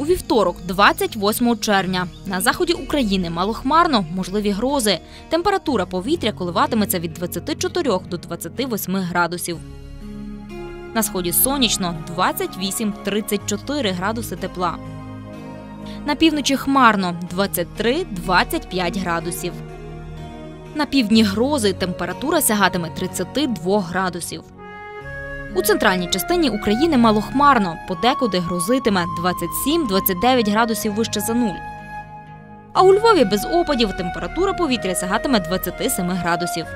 вівторок, 28 червня. На заході України малохмарно, можливі грози. Температура повітря коливатиметься від 24 до 28 градусів. На сході сонячно 28-34 градуси тепла. На півночі хмарно 23-25 градусів. На півдні грози температура сягатиме 32 градусів. У центральній частині України малохмарно, подекуди грозитиме 27-29 градусів вище за нуль. А у Львові без опадів температура повітря сягатиме 27 градусів.